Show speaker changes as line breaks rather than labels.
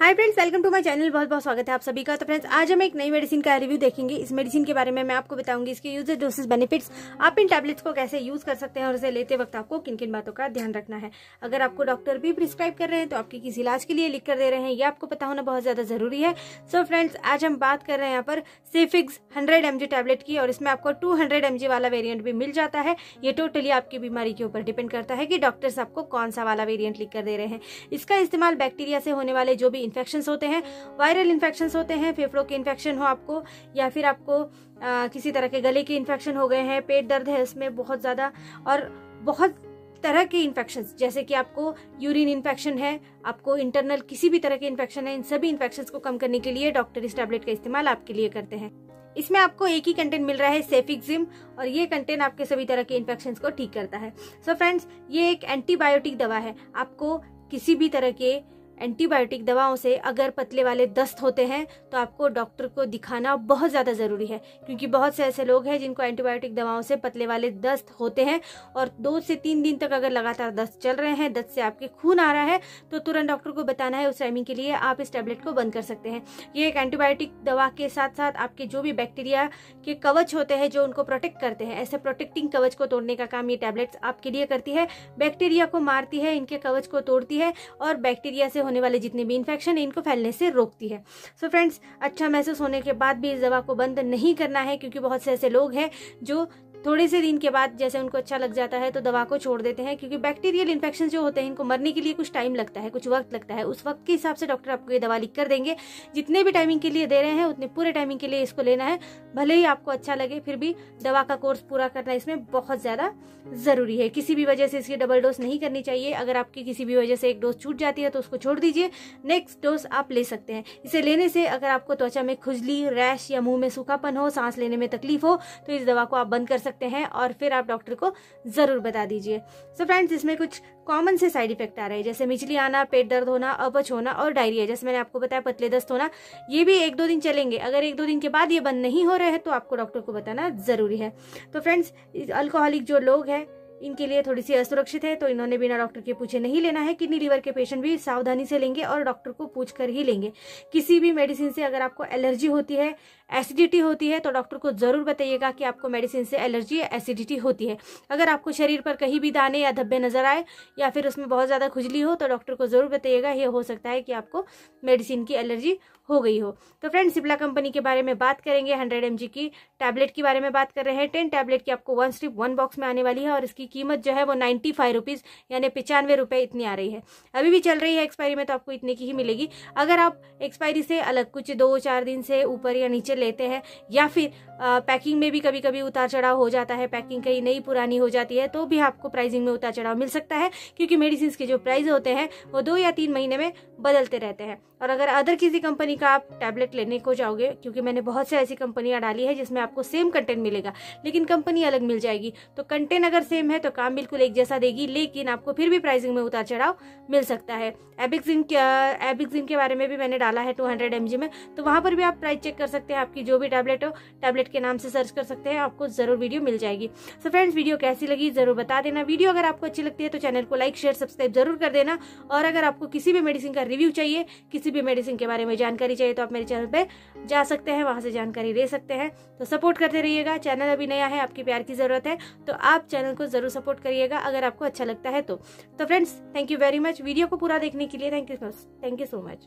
Hi friends welcome to my channel बहुत बहुत स्वागत है आप सभी का। तो फ्रेंड्स आज हम एक नई मेडिसिन का रिव्यू देखेंगे। इस मेडिसिन के बारे में मैं आपको बताऊँगी इसके यूज़र डोसेस बेनिफिट्स आप इन टैबलेट्स को कैसे यूज़ कर सकते हैं और इसे लेते वक्त आपको किन किन बातों का ध्यान रखना है। अगर आपको डॉक्टर भी प्रिस्क्राइब कर रहे हैं तो आपके किसी इलाज के लिए लिख कर दे रहे हैं, ये आपको पता होना बहुत ज़्यादा ज़रूरी है। सो so फ्रेंड्स आज हम बात कर रहे हैं यहाँ पर सेफिक्स हंड्रेड एम टैबलेट की और इसमें आपको टू हंड्रेड वाला वेरियंट भी मिल जाता है। ये टोटली आपकी बीमारी के ऊपर डिपेंड करता है कि डॉक्टर्स आपको कौन सा वाला वेरियंट लिख कर दे रहे हैं। इसका इस्तेमाल बैक्टीरिया से होने वाले जो भी इन्फेक्शन होते हैं वायरल इन्फेक्शन होते हैं फेफड़ों के इन्फेक्शन हो आपको या फिर आपको आ, किसी तरह के गले के इन्फेक्शन हो गए हैं पेट दर्द है इसमें बहुत ज़्यादा और बहुत तरह के इन्फेक्शन जैसे कि आपको यूरिन इन्फेक्शन है आपको इंटरनल किसी भी तरह के इन्फेक्शन है इन सभी इन्फेक्शन को कम करने के लिए डॉक्टर इस टैबलेट का इस्तेमाल आपके लिए करते हैं। इसमें आपको एक ही कंटेंट मिल रहा है सेफिक्सिम और ये कंटेंट आपके सभी तरह के इन्फेक्शन को ठीक करता है। सो so फ्रेंड्स ये एक एंटीबायोटिक दवा है आपको किसी भी तरह के एंटीबायोटिक दवाओं से अगर पतले वाले दस्त होते हैं तो आपको डॉक्टर को दिखाना बहुत ज़्यादा ज़रूरी है, क्योंकि बहुत से ऐसे लोग हैं जिनको एंटीबायोटिक दवाओं से पतले वाले दस्त होते हैं, और दो से तीन दिन तक अगर लगातार दस्त चल रहे हैं, दस्त से आपके खून आ रहा है तो तुरंत डॉक्टर को बताना है, उस टाइमिंग के लिए आप इस टैबलेट को बंद कर सकते हैं। ये एक एंटीबायोटिक दवा के साथ साथ आपके जो भी बैक्टीरिया के कवच होते हैं, जो उनको प्रोटेक्ट करते हैं, ऐसे प्रोटेक्टिंग कवच को तोड़ने का काम ये टैबलेट्स आपके लिए करती है, बैक्टीरिया को मारती है, इनके कवच को तोड़ती है, और बैक्टीरिया से होने वाले जितने भी इन्फेक्शन है, इनको फैलने से रोकती है। सो so फ्रेंड्स अच्छा महसूस होने के बाद भी इस दवा को बंद नहीं करना है, क्योंकि बहुत से ऐसे लोग हैं जो थोड़े से दिन के बाद जैसे उनको अच्छा लग जाता है तो दवा को छोड़ देते हैं, क्योंकि बैक्टीरियल इन्फेक्शन जो होते हैं, इनको मरने के लिए कुछ टाइम लगता है, कुछ वक्त लगता है। उस वक्त के हिसाब से डॉक्टर आपको ये दवा लिख कर देंगे। जितने भी टाइमिंग के लिए दे रहे हैं, उतने पूरे टाइमिंग के लिए इसको लेना है। भले ही आपको अच्छा लगे, फिर भी दवा का कोर्स पूरा करना इसमें बहुत ज़्यादा ज़रूरी है। किसी भी वजह से इसकी डबल डोज नहीं करनी चाहिए। अगर आपकी किसी भी वजह से एक डोज छूट जाती है तो उसको छोड़ दीजिए। नेक्स्ट डोज आप ले सकते हैं। इसे लेने से अगर आपको त्वचा में खुजली, रैश या मुँह में सूखापन हो, सांस लेने में तकलीफ़ हो तो इस दवा को आप बंद कर सकते हैं और फिर आप डॉक्टर को ज़रूर बता दीजिए। सो फ्रेंड्स इसमें कुछ कॉमन से साइड इफ़ेक्ट आ रहे हैं, जैसे मिचली आना, पेट दर्द होना, अपच होना और डायरिया जैसे मैंने आपको बताया, पतले दस्त होना, ये भी एक दो दिन चलेंगे। अगर एक दो दिन के बाद ये बंद नहीं हो रहे हैं तो आपको डॉक्टर को बताना ज़रूरी है। तो फ्रेंड्स अल्कोहलिक जो लोग हैं इनके लिए थोड़ी सी असुरक्षित है तो इन्होंने बिना डॉक्टर के पूछे नहीं लेना है किडनी, लीवर के पेशेंट भी सावधानी से लेंगे और डॉक्टर को पूछ कर ही लेंगे। किसी भी मेडिसिन से अगर आपको एलर्जी होती है, एसिडिटी होती है तो डॉक्टर को ज़रूर बताइएगा कि आपको मेडिसिन से एलर्जी या एसिडिटी होती है। अगर आपको शरीर पर कहीं भी दाने या धब्बे नज़र आए या फिर उसमें बहुत ज़्यादा खुजली हो तो डॉक्टर को ज़रूर बताइएगा, ये हो सकता है कि आपको मेडिसिन की एलर्जी हो गई हो। तो फ्रेंड सिप्ला कंपनी के बारे में बात करेंगे, हंड्रेड एम की टैबलेट के बारे में बात कर रहे हैं। टेन टैबलेट की आपको वन स्ट्रिप, वन बॉक्स में आने वाली है और इसकी कीमत जो है वो नाइन्टी फाइव रुपीज़ यानी पिचानवे रुपए इतनी आ रही है। अभी भी चल रही है एक्सपायरी में तो आपको इतने की ही मिलेगी। अगर आप एक्सपायरी से अलग कुछ दो चार दिन से ऊपर या नीचे लेते हैं या फिर आ, पैकिंग में भी कभी कभी उतार चढ़ाव हो जाता है पैकिंग कहीं नई पुरानी हो जाती है तो भी आपको प्राइसिंग में उतार चढ़ाव मिल सकता है क्योंकि मेडिसिन के जो प्राइस होते हैं वो दो या तीन महीने में बदलते रहते हैं। और अगर अदर किसी कंपनी का आप टैबलेट लेने को जाओगे क्योंकि मैंने बहुत से ऐसी कंपनियाँ डाली है जिसमें आपको सेम कंटेंट मिलेगा लेकिन कंपनी अलग मिल जाएगी तो कंटेंट अगर सेम है तो काम बिल्कुल एक जैसा देगी, लेकिन आपको फिर भी प्राइसिंग में उतार चढ़ाव मिल सकता है। एबिक्सिन एबिक्सिन के बारे में भी मैंने डाला है टू हंड्रेड में तो वहाँ पर भी आप प्राइस चेक कर सकते हैं, आपकी जो भी टैबलेट हो टैबलेट के नाम से सर्च कर सकते हैं, आपको ज़रूर वीडियो मिल जाएगी। सो फ्रेंड्स वीडियो कैसी लगी ज़रूर बता देना। वीडियो अगर आपको अच्छी लगती है तो चैनल को लाइक शेयर सब्सक्राइब ज़रूर कर देना। और अगर आपको किसी भी मेडिसिन का रिव्यू चाहिए, किसी भी मेडिसिन के बारे में जानकारी चाहिए तो आप मेरे चैनल पर जा सकते हैं, वहाँ से जानकारी ले सकते हैं। तो सपोर्ट करते रहिएगा। चैनल अभी नया है, आपकी प्यार की ज़रूरत है तो आप चैनल को ज़रूर सपोर्ट करिएगा, अगर आपको अच्छा लगता है तो। Friends thank you very much video को पूरा देखने के लिए thank you thank you so much